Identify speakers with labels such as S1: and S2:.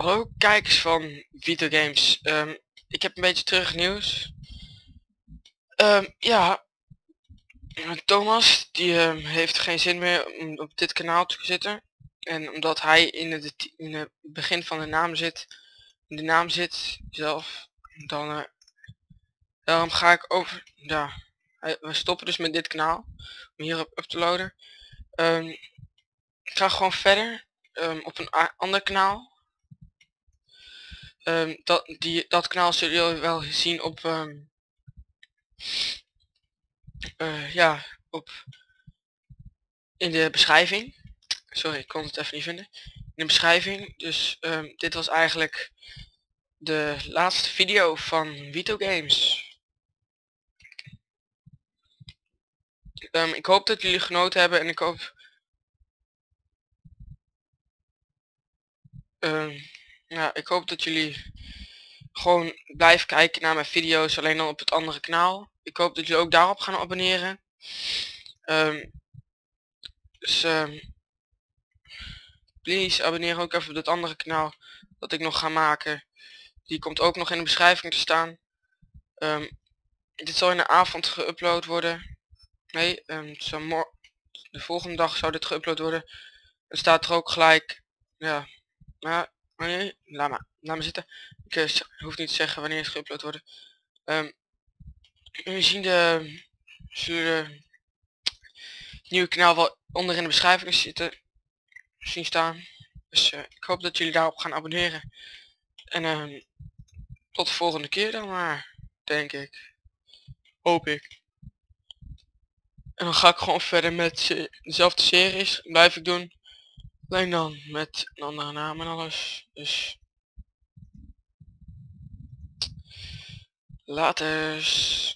S1: Hallo kijkers van Vito Games. Ehm, ik heb een beetje terug nieuws. Ehm, ja, Thomas die ehm, heeft geen zin meer om op dit kanaal te zitten. En omdat hij in het, in het begin van de naam zit, in de naam zit zelf, dan uh, daarom ga ik over, ja, we stoppen dus met dit kanaal om hierop up te loaden. ik ga gewoon verder op een ander kanaal Um, dat, die, dat kanaal zullen jullie wel zien op um, uh, ja, op in de beschrijving. Sorry, ik kon het even niet vinden. In de beschrijving. Dus um, dit was eigenlijk de laatste video van Vito Games. Ik hoop dat jullie genoten hebben en ik hoop... ja, ik hoop dat jullie gewoon blijven kijken naar mijn video's, alleen dan op het andere kanaal. Ik hoop dat jullie ook daarop gaan abonneren. Um, dus um, please abonneer ook even op het andere kanaal dat ik nog ga maken. Die komt ook nog in de beschrijving te staan. Um, dit zal in de avond geüpload worden. Nee, um, de volgende dag zou dit geüpload worden. Er staat er ook gelijk, ja, maar Laat maar, zitten. Ik uh, hoef niet te zeggen wanneer het geüpload wordt. Um, we zien de, zullen nieuwe kanaal wel onder in de beschrijving zitten, zien staan. Dus uh, ik hoop dat jullie daarop gaan abonneren. En uh, tot de volgende keer dan maar, denk ik. Hoop ik. En dan ga ik gewoon verder met dezelfde series. Blijf ik doen. Alleen dan met een andere naam en alles. Dus. Laters.